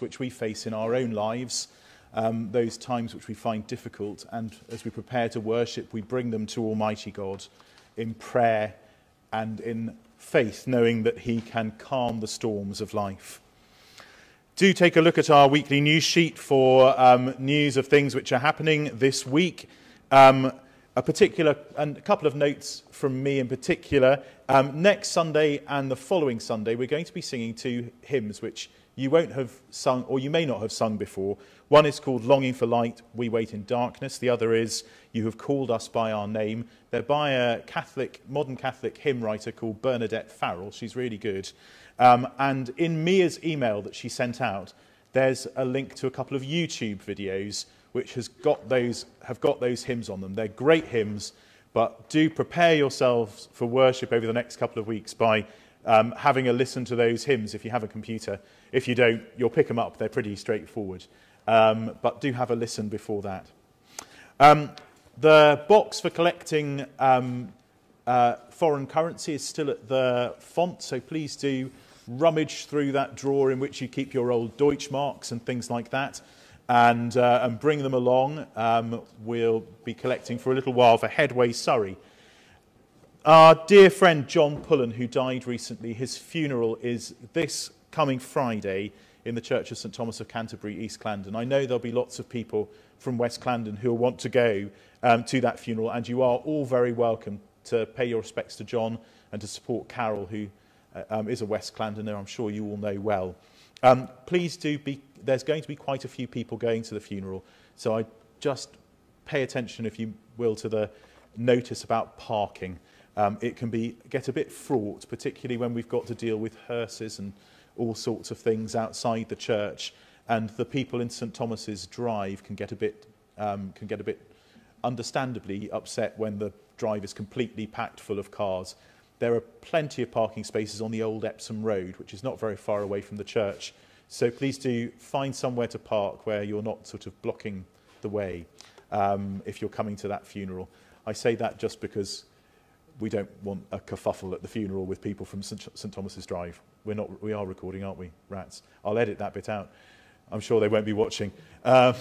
which we face in our own lives, um, those times which we find difficult, and as we prepare to worship, we bring them to Almighty God in prayer and in faith, knowing that He can calm the storms of life. Do take a look at our weekly news sheet for um, news of things which are happening this week. Um, a particular and a couple of notes from me in particular. Um, next Sunday and the following Sunday, we're going to be singing two hymns which you won't have sung, or you may not have sung before. One is called Longing for Light, We Wait in Darkness. The other is You Have Called Us by Our Name. They're by a Catholic, modern Catholic hymn writer called Bernadette Farrell. She's really good. Um, and in Mia's email that she sent out, there's a link to a couple of YouTube videos which has got those, have got those hymns on them. They're great hymns, but do prepare yourselves for worship over the next couple of weeks by um, having a listen to those hymns if you have a computer. If you don't, you'll pick them up. They're pretty straightforward. Um, but do have a listen before that. Um, the box for collecting um, uh, foreign currency is still at the font, so please do rummage through that drawer in which you keep your old Deutschmarks and things like that and, uh, and bring them along. Um, we'll be collecting for a little while for Headway Surrey. Our dear friend John Pullen, who died recently, his funeral is this coming Friday in the Church of St Thomas of Canterbury, East Clandon. I know there'll be lots of people from West Clandon who will want to go um, to that funeral, and you are all very welcome to pay your respects to John and to support Carol, who uh, um, is a West Clandoner, I'm sure you all know well. Um, please do be, there's going to be quite a few people going to the funeral, so I just pay attention, if you will, to the notice about parking. Um, it can be get a bit fraught, particularly when we've got to deal with hearses and all sorts of things outside the church, and the people in St Thomas's Drive can get a bit um, can get a bit understandably upset when the drive is completely packed full of cars. There are plenty of parking spaces on the old Epsom Road, which is not very far away from the church. So please do find somewhere to park where you're not sort of blocking the way um, if you're coming to that funeral. I say that just because we don't want a kerfuffle at the funeral with people from St. Thomas's Drive. We're not, we are recording, aren't we, rats? I'll edit that bit out. I'm sure they won't be watching. Uh,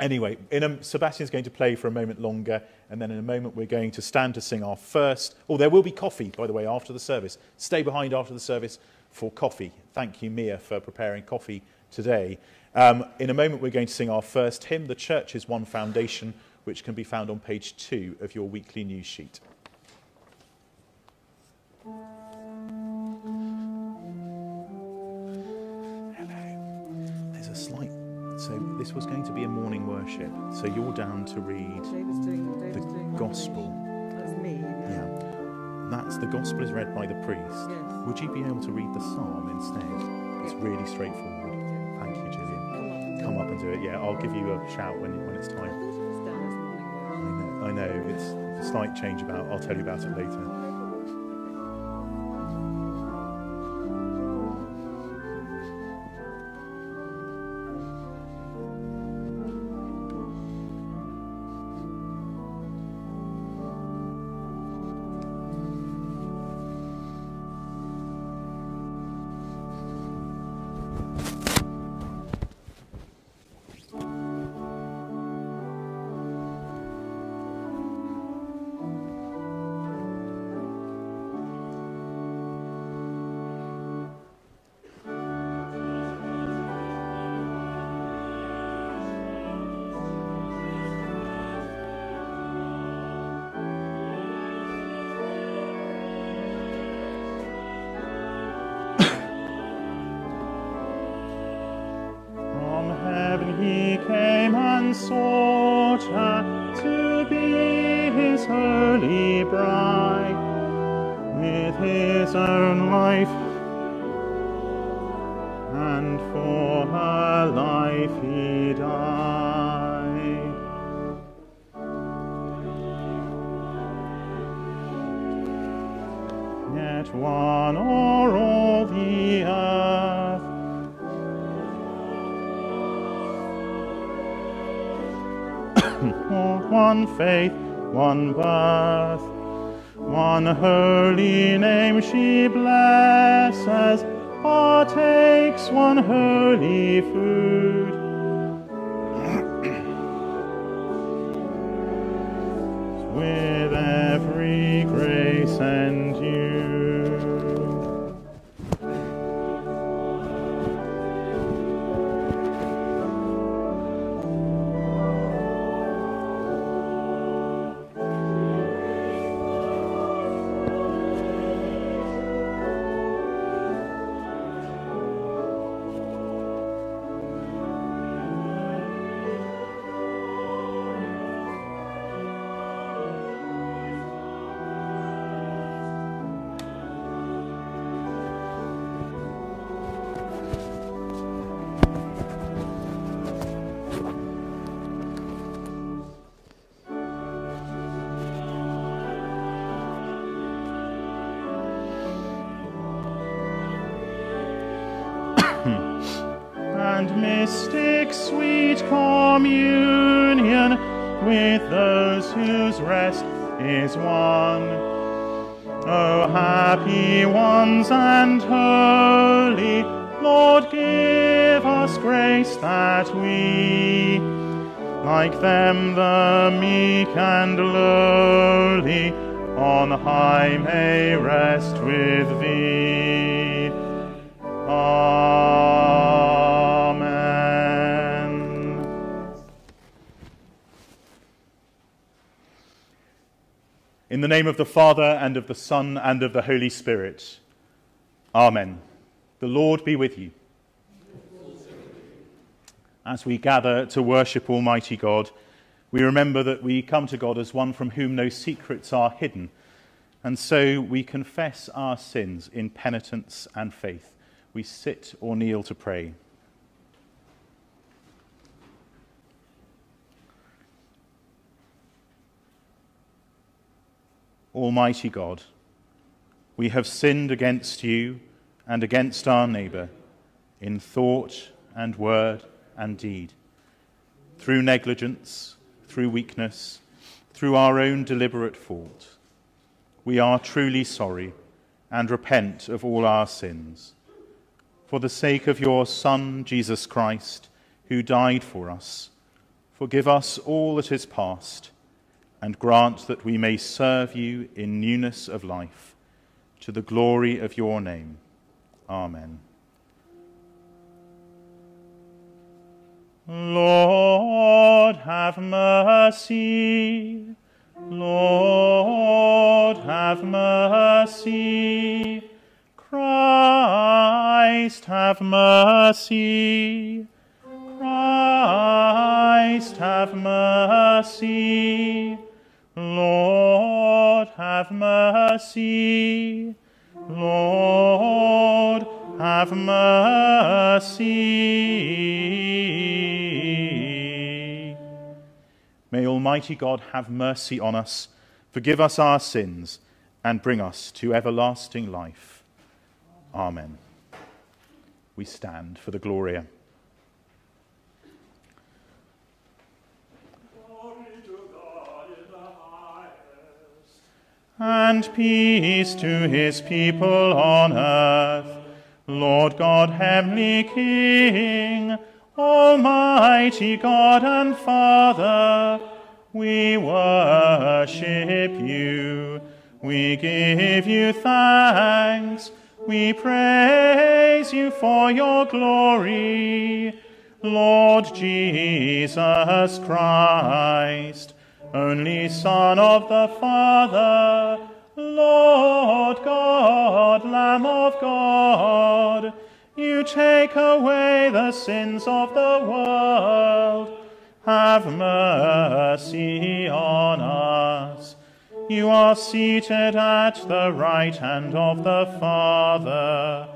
Anyway, in a, Sebastian's going to play for a moment longer, and then in a moment we're going to stand to sing our first. Oh, there will be coffee, by the way, after the service. Stay behind after the service for coffee. Thank you, Mia, for preparing coffee today. Um, in a moment, we're going to sing our first hymn, The Church is One Foundation, which can be found on page two of your weekly news sheet. Hello. There's a slight. So this was going to be a morning worship. So you're down to read doing, the gospel. That's me. Yeah. That's the gospel is read by the priest. Yes. Would you be able to read the psalm instead? It's really straightforward. Thank you, Gillian. Come up and Come up and do it. Yeah, I'll give you a shout when, when it's time. I know, It's a slight change about. I'll tell you about it later. Her to be his holy bride. With his own life faith, one birth, one holy name she blesses, partakes one holy food. Communion with those whose rest is won. O happy ones and holy, Lord, give us grace that we, like them the meek and lowly, on high may rest with In the name of the Father, and of the Son, and of the Holy Spirit. Amen. The Lord be with you. As we gather to worship Almighty God, we remember that we come to God as one from whom no secrets are hidden. And so we confess our sins in penitence and faith. We sit or kneel to pray. Almighty God, we have sinned against you and against our neighbour in thought and word and deed, through negligence, through weakness, through our own deliberate fault. We are truly sorry and repent of all our sins. For the sake of your Son, Jesus Christ, who died for us, forgive us all that is past and grant that we may serve you in newness of life, to the glory of your name. Amen. Lord, have mercy. Lord, have mercy. Christ, have mercy. Christ, have mercy. Mercy. Lord, have mercy. May Almighty God have mercy on us, forgive us our sins, and bring us to everlasting life. Amen. We stand for the Gloria. And peace to his people on earth. Lord God, heavenly King, Almighty God and Father, we worship you. We give you thanks. We praise you for your glory. Lord Jesus Christ, only Son of the Father, Lord God, Lamb of God, you take away the sins of the world. Have mercy on us. You are seated at the right hand of the Father.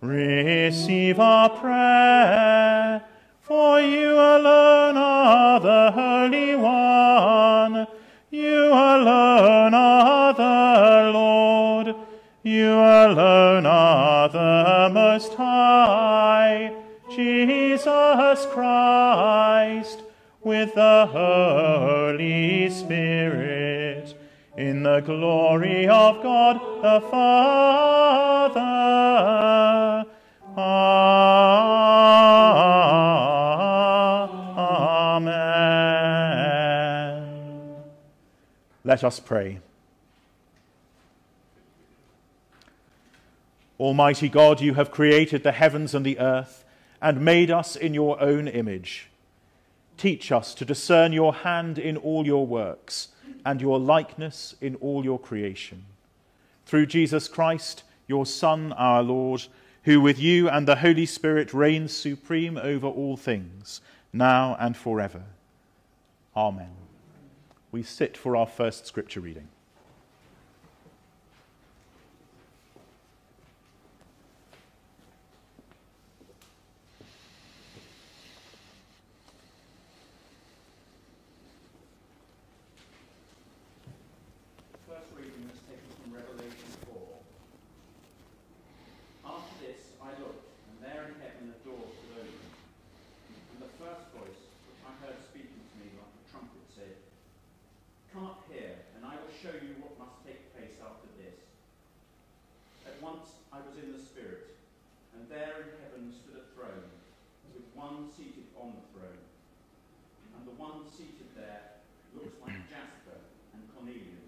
Receive our prayer. For you alone are the Holy One. You alone are the Lord. You alone are the Most High. Jesus Christ, with the Holy Spirit, in the glory of God the Father. Amen. Let us pray. Almighty God, you have created the heavens and the earth and made us in your own image. Teach us to discern your hand in all your works and your likeness in all your creation. Through Jesus Christ, your Son, our Lord, who with you and the Holy Spirit reigns supreme over all things, now and forever. Amen. We sit for our first scripture reading. First reading is taken from Revelation 4. After this I looked, and there in heaven a door stood open. And the first voice, which I heard speaking to me like a trumpet, said, Come up here, and I will show you what must take place after this. At once I was in the Spirit, and there in heaven stood a throne, with one seated on the throne. And the one seated there looks like jasper and cornelian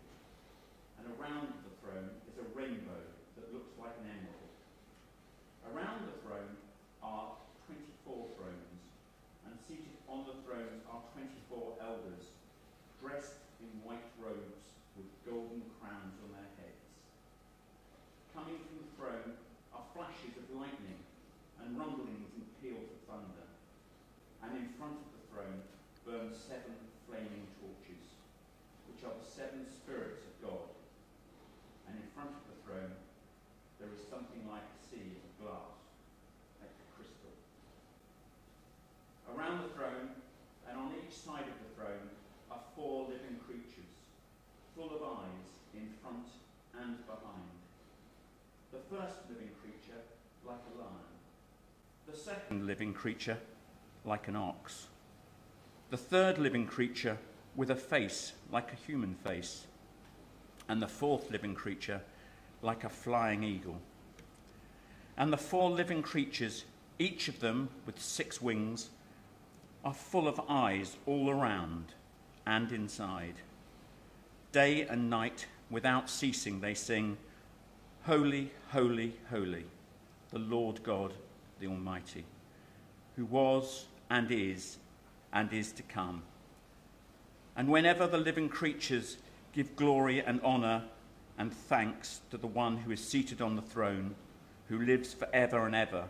and around the throne is a rainbow that looks like an emerald. Around the throne are 24 thrones, and seated on the thrones are 24 elders, dressed in white robes with golden crowns on their heads. Coming from the throne are flashes of lightning and rumblings and peals of thunder. And in front of the throne burn seven flaming torches, which are the seven spirits of God and in front of the throne there is something like a sea of glass, like crystal. Around the throne and on each side of the throne are four living creatures, full of eyes in front and behind. The first living creature like a lion, the second living creature like an ox, the third living creature with a face like a human face and the fourth living creature like a flying eagle. And the four living creatures, each of them with six wings, are full of eyes all around and inside. Day and night, without ceasing, they sing, Holy, holy, holy, the Lord God, the Almighty, who was and is and is to come. And whenever the living creatures give glory and honour and thanks to the one who is seated on the throne, who lives forever and ever.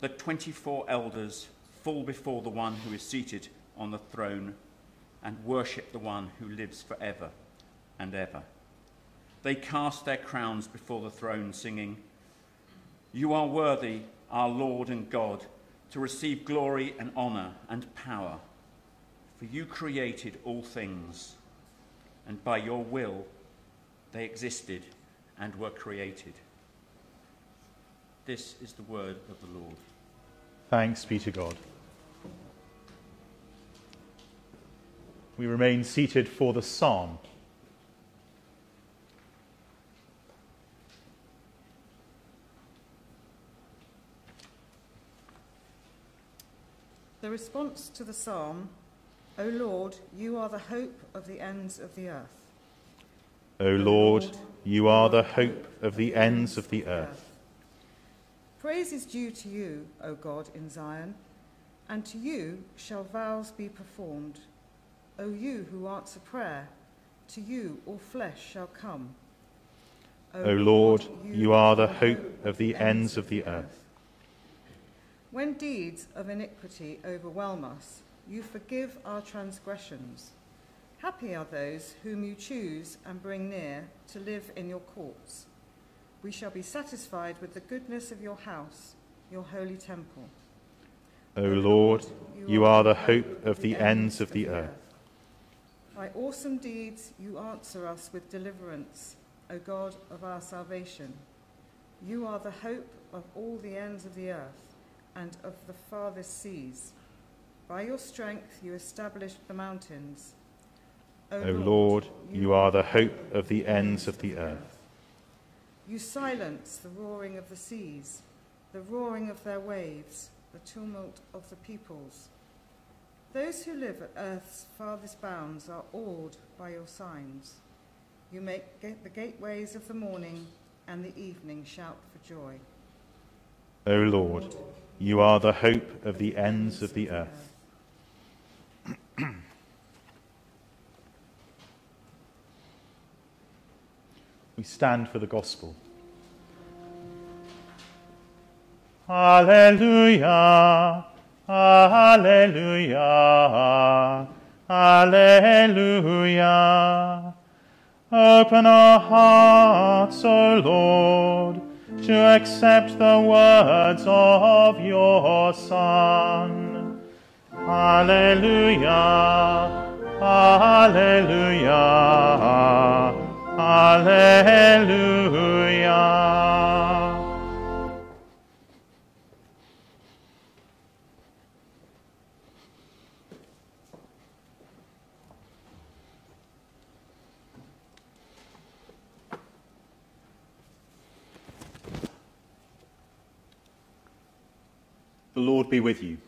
The 24 elders fall before the one who is seated on the throne and worship the one who lives forever and ever. They cast their crowns before the throne, singing, You are worthy, our Lord and God, to receive glory and honour and power, for you created all things and by your will they existed and were created. This is the word of the Lord. Thanks be to God. We remain seated for the psalm. The response to the psalm, O Lord, you are the hope of the ends of the earth. O Lord, you are the hope of the ends of the earth. Praise is due to you, O God, in Zion, and to you shall vows be performed. O you who answer prayer, to you all flesh shall come. O Lord, you are the hope of the ends of the earth. When deeds of iniquity overwhelm us, you forgive our transgressions. Happy are those whom you choose and bring near to live in your courts. We shall be satisfied with the goodness of your house, your holy temple. O Lord, you are the hope of the ends of the earth. By awesome deeds you answer us with deliverance, O God of our salvation. You are the hope of all the ends of the earth and of the farthest seas. By your strength you established the mountains. O Lord, you are the hope of the ends of the earth. You silence the roaring of the seas. the roaring of their waves, the tumult of the peoples. Those who live at earth's farthest bounds are awed by your signs. You make the gateways of the morning and the evening shout for joy. O Lord, you are the hope of the ends of the earth. we stand for the gospel. Alleluia, Alleluia, Alleluia. Open our hearts, O Lord, to accept the words of your Son. Alleluia, Alleluia, Alleluia. The Lord be with you.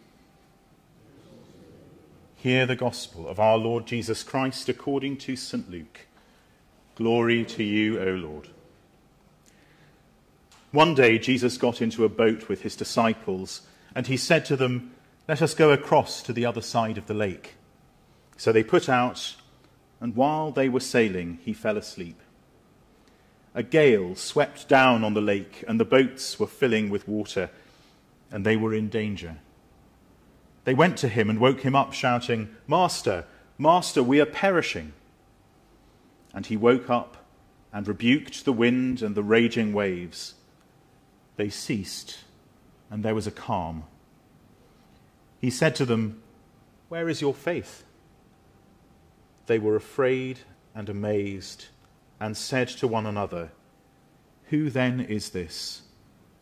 Hear the gospel of our Lord Jesus Christ according to St. Luke. Glory to you, O Lord. One day Jesus got into a boat with his disciples, and he said to them, Let us go across to the other side of the lake. So they put out, and while they were sailing, he fell asleep. A gale swept down on the lake, and the boats were filling with water and they were in danger. They went to him and woke him up, shouting, Master, Master, we are perishing. And he woke up and rebuked the wind and the raging waves. They ceased, and there was a calm. He said to them, Where is your faith? They were afraid and amazed, and said to one another, Who then is this?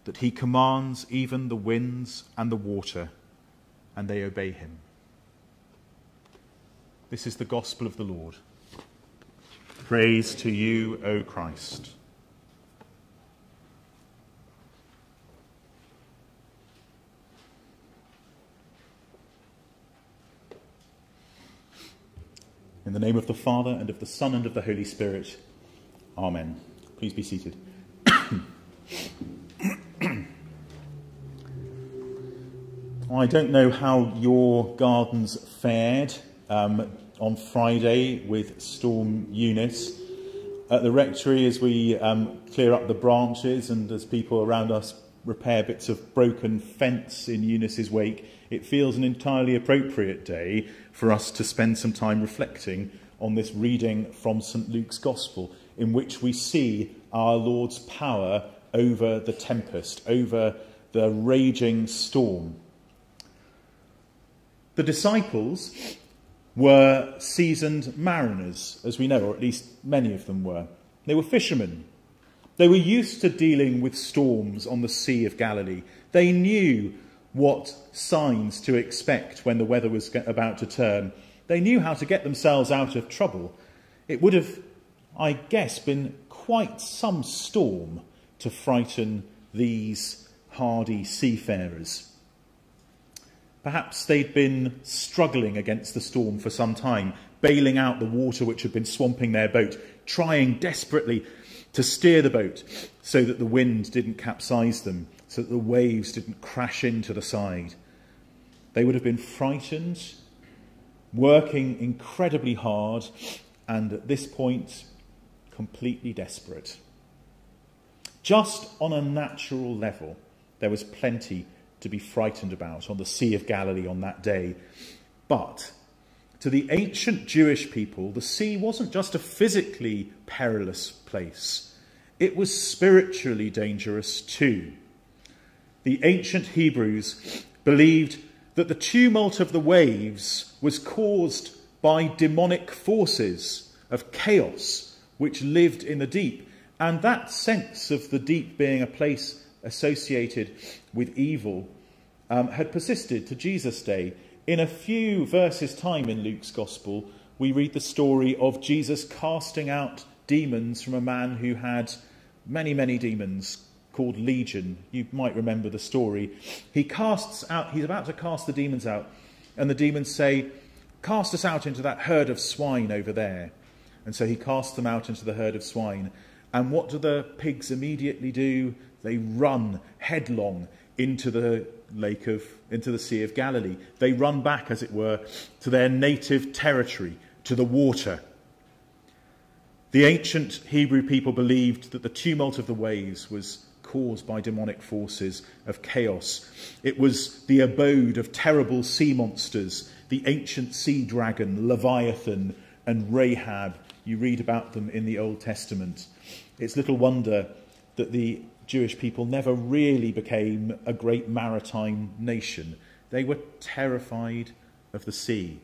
That he commands even the winds and the water, and they obey him. This is the gospel of the Lord. Praise to you, O Christ. In the name of the Father, and of the Son, and of the Holy Spirit. Amen. Please be seated. I don't know how your gardens fared um, on Friday with Storm Eunice. At the rectory, as we um, clear up the branches and as people around us repair bits of broken fence in Eunice's wake, it feels an entirely appropriate day for us to spend some time reflecting on this reading from St. Luke's Gospel, in which we see our Lord's power over the tempest, over the raging storm. The disciples were seasoned mariners, as we know, or at least many of them were. They were fishermen. They were used to dealing with storms on the Sea of Galilee. They knew what signs to expect when the weather was about to turn. They knew how to get themselves out of trouble. It would have, I guess, been quite some storm to frighten these hardy seafarers. Perhaps they'd been struggling against the storm for some time, bailing out the water which had been swamping their boat, trying desperately to steer the boat so that the wind didn't capsize them, so that the waves didn't crash into the side. They would have been frightened, working incredibly hard, and at this point, completely desperate. Just on a natural level, there was plenty to be frightened about on the Sea of Galilee on that day. But to the ancient Jewish people, the sea wasn't just a physically perilous place, it was spiritually dangerous too. The ancient Hebrews believed that the tumult of the waves was caused by demonic forces of chaos which lived in the deep. And that sense of the deep being a place associated with evil um, had persisted to Jesus' day. In a few verses' time in Luke's Gospel, we read the story of Jesus casting out demons from a man who had many, many demons, called Legion. You might remember the story. He casts out, he's about to cast the demons out, and the demons say, Cast us out into that herd of swine over there. And so he casts them out into the herd of swine. And what do the pigs immediately do? They run headlong into the lake of, into the Sea of Galilee. They run back, as it were, to their native territory, to the water. The ancient Hebrew people believed that the tumult of the waves was caused by demonic forces of chaos. It was the abode of terrible sea monsters, the ancient sea dragon, Leviathan, and Rahab. You read about them in the Old Testament. It's little wonder that the Jewish people never really became a great maritime nation. They were terrified of the sea.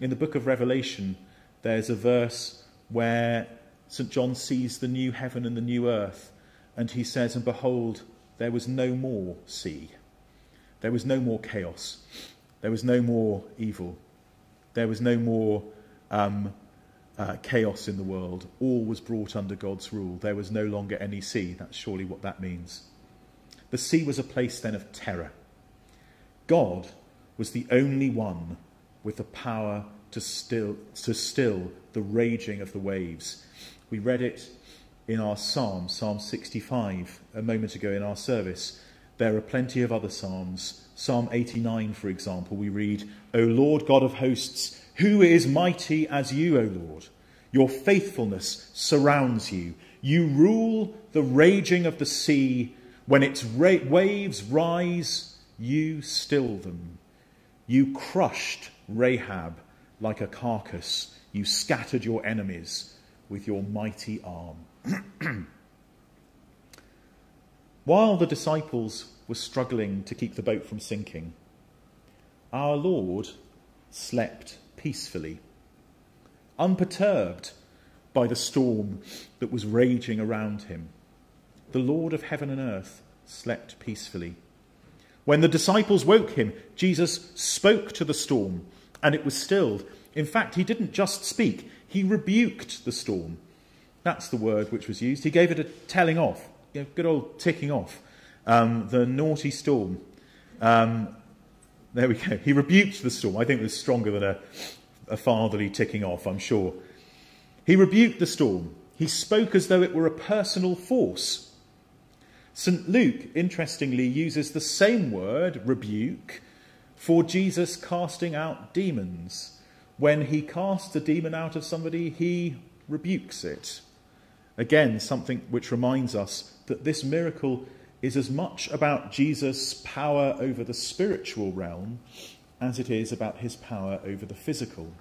In the book of Revelation, there's a verse where St. John sees the new heaven and the new earth, and he says, And behold, there was no more sea. There was no more chaos. There was no more evil. There was no more um, uh, chaos in the world. All was brought under God's rule. There was no longer any sea. That's surely what that means. The sea was a place then of terror. God was the only one with the power to still, to still the raging of the waves. We read it in our psalm, Psalm 65, a moment ago in our service. There are plenty of other psalms. Psalm 89, for example, we read, O Lord God of hosts, who is mighty as you, O Lord? Your faithfulness surrounds you. You rule the raging of the sea. When its waves rise, you still them. You crushed Rahab like a carcass. You scattered your enemies with your mighty arm. While the disciples were struggling to keep the boat from sinking, our Lord slept peacefully, unperturbed by the storm that was raging around him. The Lord of heaven and earth slept peacefully. When the disciples woke him, Jesus spoke to the storm and it was stilled. In fact, he didn't just speak, he rebuked the storm. That's the word which was used. He gave it a telling off, you know, good old ticking off. Um, the naughty storm. Um, there we go. He rebuked the storm. I think it was stronger than a, a fatherly ticking off, I'm sure. He rebuked the storm. He spoke as though it were a personal force. St. Luke, interestingly, uses the same word, rebuke, for Jesus casting out demons. When he casts a demon out of somebody, he rebukes it. Again, something which reminds us that this miracle is as much about Jesus' power over the spiritual realm as it is about his power over the physical.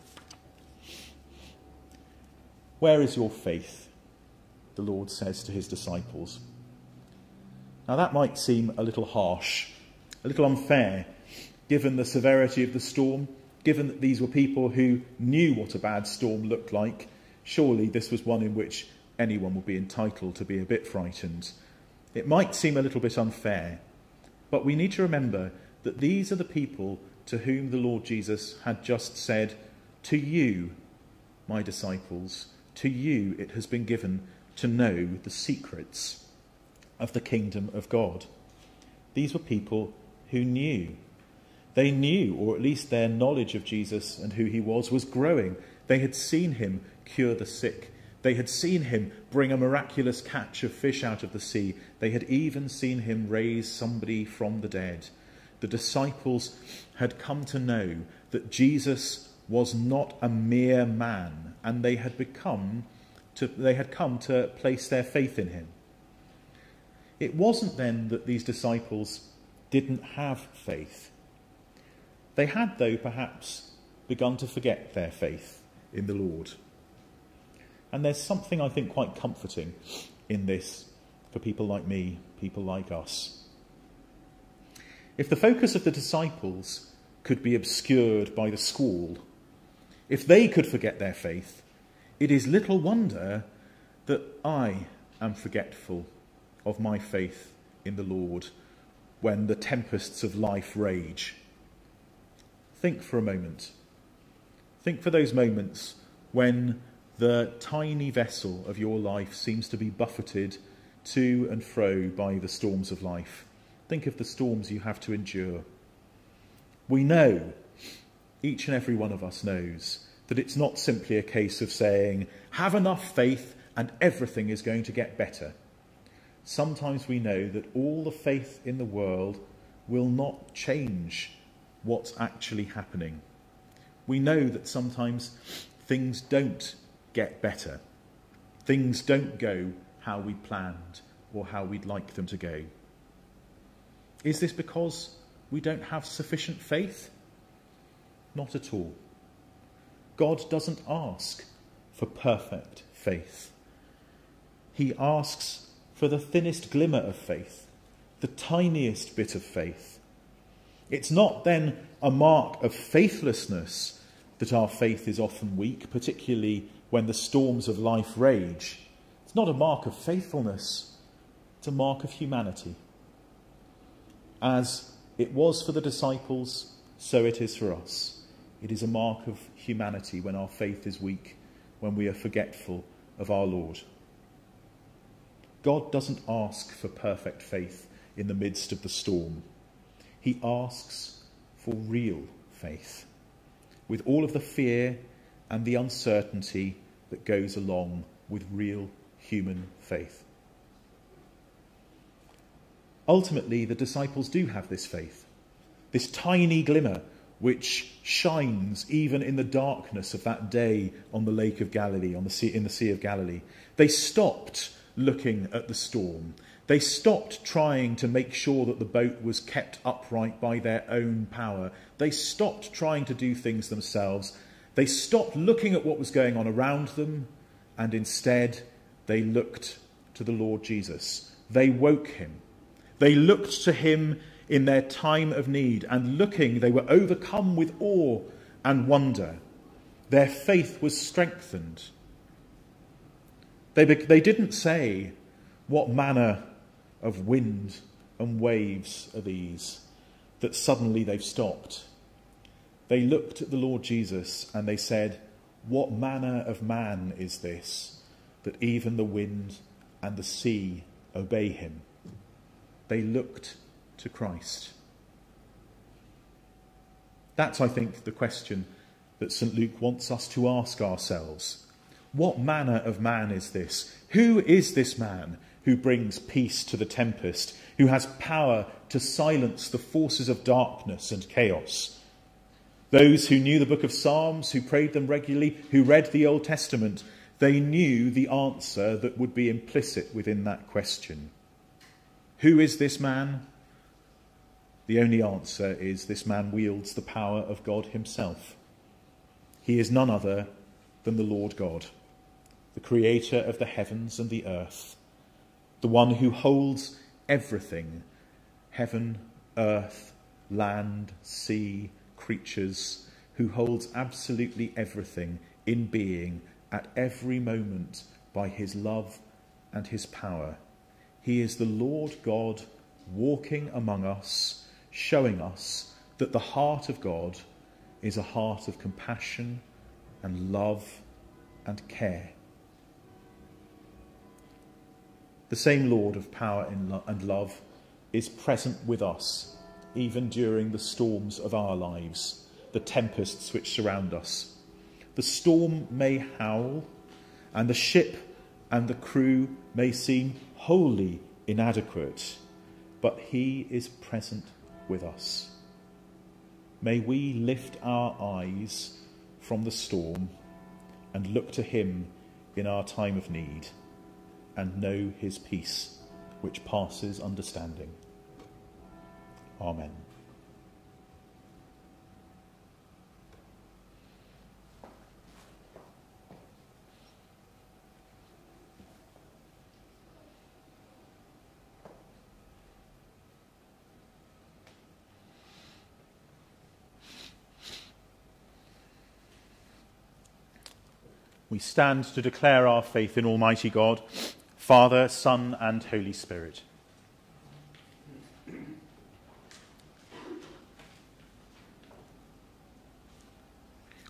Where is your faith? The Lord says to his disciples. Now, that might seem a little harsh, a little unfair, given the severity of the storm, given that these were people who knew what a bad storm looked like. Surely this was one in which anyone would be entitled to be a bit frightened. It might seem a little bit unfair, but we need to remember that these are the people to whom the Lord Jesus had just said, To you, my disciples, to you it has been given to know the secrets of the kingdom of God. These were people who knew. They knew, or at least their knowledge of Jesus and who he was was growing. They had seen him cure the sick. They had seen him bring a miraculous catch of fish out of the sea. They had even seen him raise somebody from the dead. The disciples had come to know that Jesus was not a mere man, and they had become to, they had come to place their faith in him. It wasn't then that these disciples didn't have faith. They had, though, perhaps begun to forget their faith in the Lord. And there's something I think quite comforting in this for people like me, people like us. If the focus of the disciples could be obscured by the squall, if they could forget their faith, it is little wonder that I am forgetful of my faith in the Lord when the tempests of life rage. Think for a moment. Think for those moments when the tiny vessel of your life seems to be buffeted to and fro by the storms of life. Think of the storms you have to endure. We know, each and every one of us knows, that it's not simply a case of saying, have enough faith and everything is going to get better. Sometimes we know that all the faith in the world will not change what's actually happening. We know that sometimes things don't get better. Things don't go how we planned or how we'd like them to go. Is this because we don't have sufficient faith? Not at all. God doesn't ask for perfect faith. He asks for the thinnest glimmer of faith, the tiniest bit of faith. It's not then a mark of faithlessness that our faith is often weak, particularly when the storms of life rage. It's not a mark of faithfulness, it's a mark of humanity. As it was for the disciples, so it is for us. It is a mark of humanity when our faith is weak, when we are forgetful of our Lord. God doesn't ask for perfect faith in the midst of the storm. He asks for real faith, with all of the fear and the uncertainty that goes along with real human faith. Ultimately, the disciples do have this faith, this tiny glimmer which shines even in the darkness of that day on the Lake of Galilee, on the sea, in the Sea of Galilee. They stopped looking at the storm. They stopped trying to make sure that the boat was kept upright by their own power. They stopped trying to do things themselves. They stopped looking at what was going on around them, and instead they looked to the Lord Jesus. They woke him. They looked to him in their time of need, and looking, they were overcome with awe and wonder. Their faith was strengthened. They, they didn't say, What manner of wind and waves are these? That suddenly they've stopped. They looked at the Lord Jesus and they said, What manner of man is this that even the wind and the sea obey him? They looked to Christ. That's, I think, the question that St. Luke wants us to ask ourselves. What manner of man is this? Who is this man who brings peace to the tempest, who has power to silence the forces of darkness and chaos? Those who knew the book of Psalms, who prayed them regularly, who read the Old Testament, they knew the answer that would be implicit within that question. Who is this man? The only answer is this man wields the power of God himself. He is none other than the Lord God, the creator of the heavens and the earth, the one who holds everything heaven, earth, land, sea, creatures, who holds absolutely everything in being at every moment by his love and his power. He is the Lord God walking among us showing us that the heart of God is a heart of compassion and love and care. The same Lord of power and love is present with us even during the storms of our lives, the tempests which surround us. The storm may howl, and the ship and the crew may seem wholly inadequate, but He is present with us. May we lift our eyes from the storm and look to Him in our time of need and know His peace, which passes understanding. Amen. we stand to declare our faith in Almighty God, Father, Son, and Holy Spirit.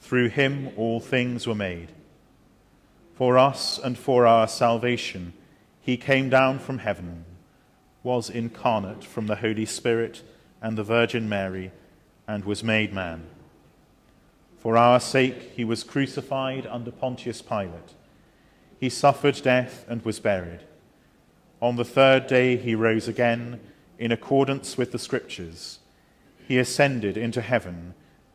Through him all things were made. For us and for our salvation, he came down from heaven, was incarnate from the Holy Spirit and the Virgin Mary, and was made man. For our sake, he was crucified under Pontius Pilate. He suffered death and was buried. On the third day, he rose again in accordance with the Scriptures. He ascended into heaven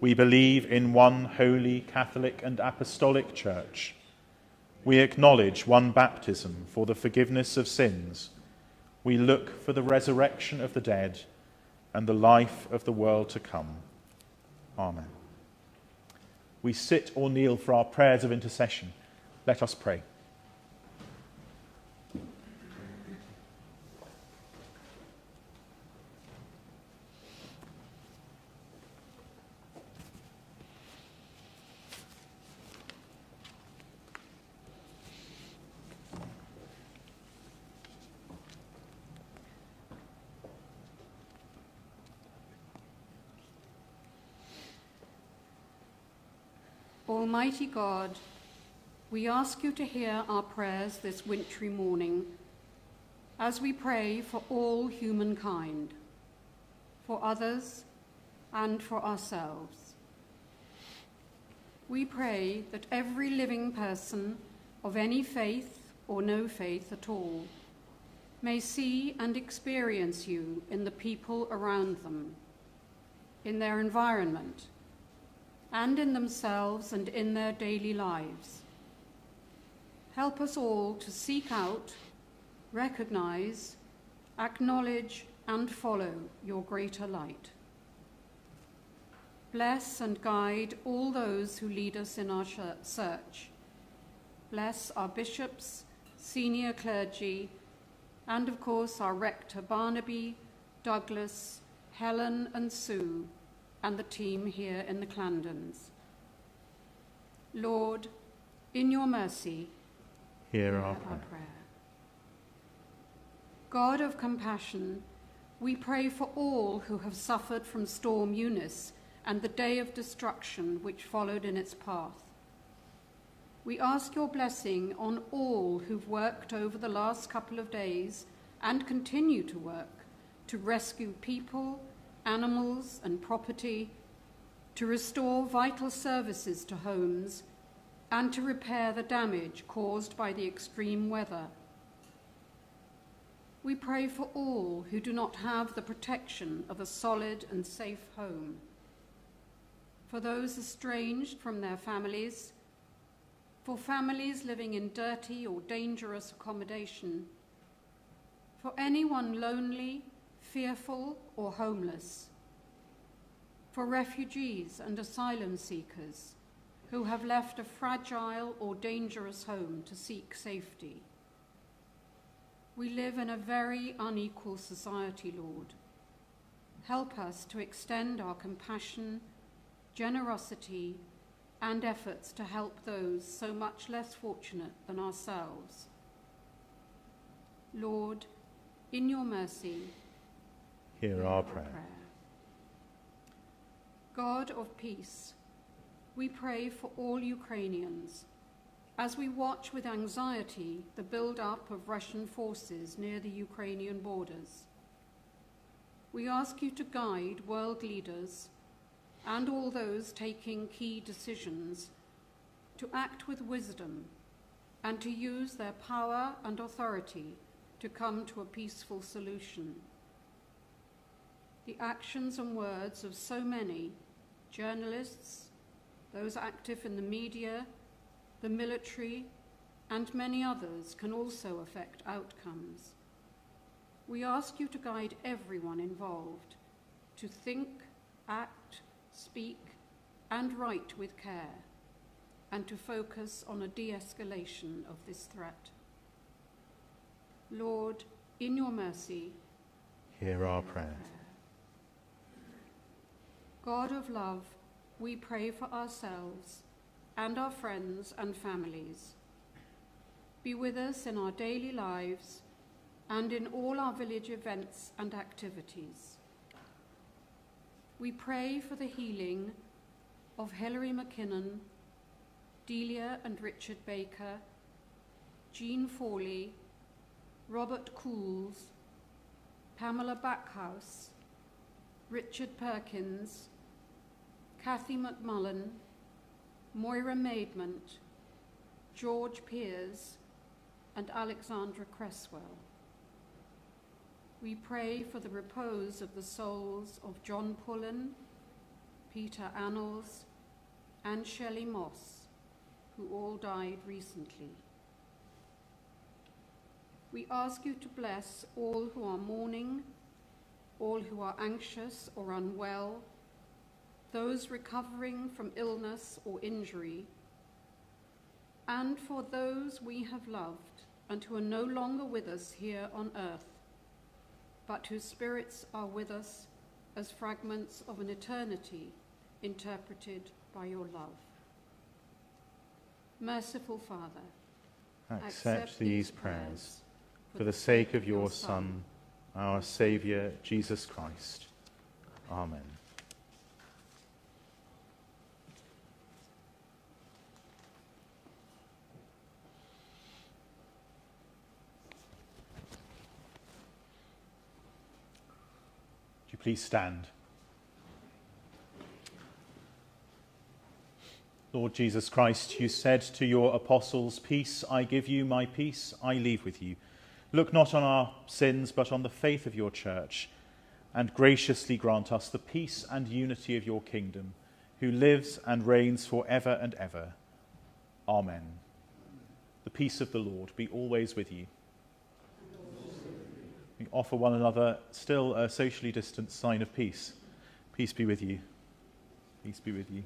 We believe in one holy, Catholic, and Apostolic Church we acknowledge one baptism for the forgiveness of sins. We look for the resurrection of the dead and the life of the world to come. Amen. We sit or kneel for our prayers of intercession. Let us pray. Almighty God, we ask you to hear our prayers this wintry morning as we pray for all humankind, for others, and for ourselves. We pray that every living person of any faith or no faith at all may see and experience you in the people around them, in their environment, and in themselves and in their daily lives. Help us all to seek out, recognize, acknowledge, and follow your greater light. Bless and guide all those who lead us in our search. Bless our bishops, senior clergy, and of course our rector Barnaby, Douglas, Helen, and Sue and the team here in the Clandons. Lord, in your mercy, hear our, prayer. our prayer. God of compassion, we pray for all who have suffered from Storm Eunice and the day of destruction which followed in its path. We ask your blessing on all who've worked over the last couple of days and continue to work to rescue people animals, and property, to restore vital services to homes, and to repair the damage caused by the extreme weather. We pray for all who do not have the protection of a solid and safe home, for those estranged from their families, for families living in dirty or dangerous accommodation, for anyone lonely fearful, or homeless, for refugees and asylum seekers who have left a fragile or dangerous home to seek safety. We live in a very unequal society, Lord. Help us to extend our compassion, generosity, and efforts to help those so much less fortunate than ourselves. Lord, in your mercy, hear our prayer. God of peace, we pray for all Ukrainians as we watch with anxiety the build-up of Russian forces near the Ukrainian borders. We ask you to guide world leaders and all those taking key decisions to act with wisdom and to use their power and authority to come to a peaceful solution. The actions and words of so many journalists, those active in the media, the military, and many others can also affect outcomes. We ask you to guide everyone involved to think, act, speak, and write with care, and to focus on a de escalation of this threat. Lord, in your mercy, Hear our prayer. God of love, we pray for ourselves and our friends and families. Be with us in our daily lives and in all our village events and activities. We pray for the healing of Hilary McKinnon, Delia and Richard Baker, Jean Fawley, Robert Cools, Pamela Backhouse, Richard Perkins, Kathy McMullen, Moira Maidment, George Piers, and Alexandra Cresswell. We pray for the repose of the souls of John Pullen, Peter Annals, and Shelley Moss, who all died recently. We ask you to bless all who are mourning, all who are anxious or unwell, those recovering from illness or injury, and for those we have loved and who are no longer with us here on earth, but whose spirits are with us as fragments of an eternity interpreted by your love. Merciful Father, Accept these prayers for the sake of your Son, our Saviour, Jesus Christ. Amen. Would you please stand? Lord Jesus Christ, you said to your apostles, Peace I give you, my peace I leave with you. Look not on our sins, but on the faith of your church, and graciously grant us the peace and unity of your kingdom, who lives and reigns for ever and ever. Amen. The peace of the Lord be always with you. We offer one another still a socially distanced sign of peace. Peace be with you. Peace be with you.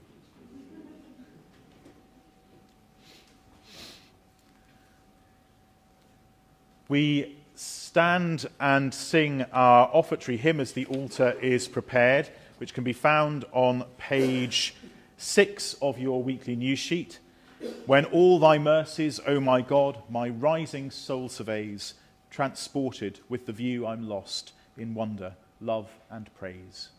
We stand and sing our offertory hymn as the altar is prepared, which can be found on page six of your weekly news sheet. When all thy mercies, O my God, my rising soul surveys, transported with the view I'm lost in wonder, love, and praise.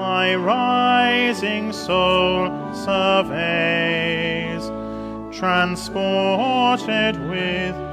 My rising soul surveys, transported with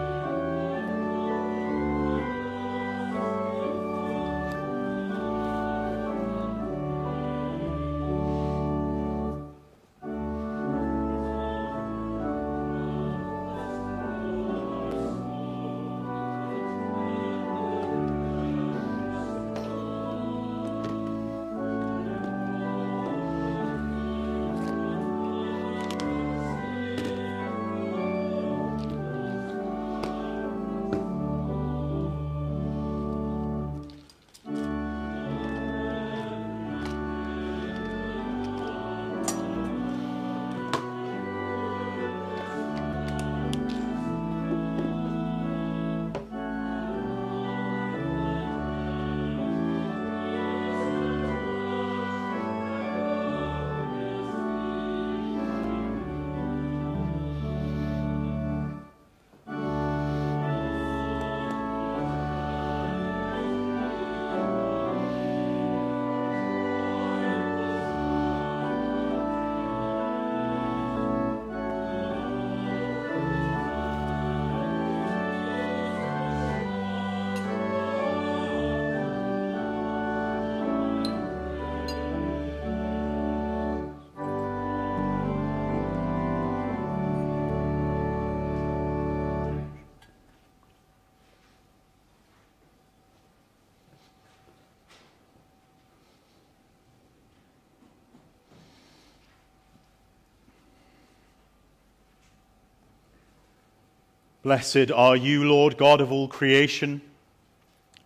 Blessed are you, Lord God of all creation,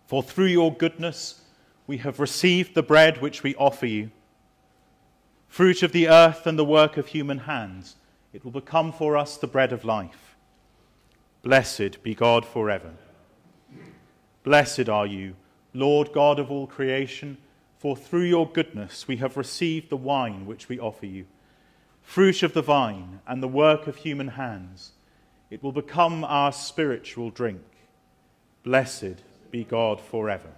for through your goodness we have received the bread which we offer you. Fruit of the earth and the work of human hands, it will become for us the bread of life. Blessed be God forever. Blessed are you, Lord God of all creation, for through your goodness we have received the wine which we offer you. Fruit of the vine and the work of human hands, it will become our spiritual drink. Blessed be God forever.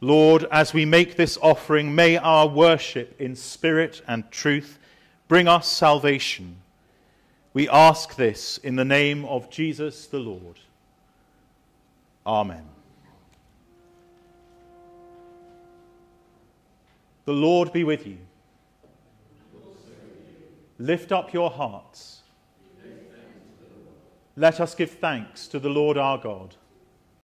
Lord, as we make this offering, may our worship in spirit and truth bring us salvation. We ask this in the name of Jesus the Lord. Amen. The Lord be with you. Lift up your hearts. Let us give thanks to the Lord our God.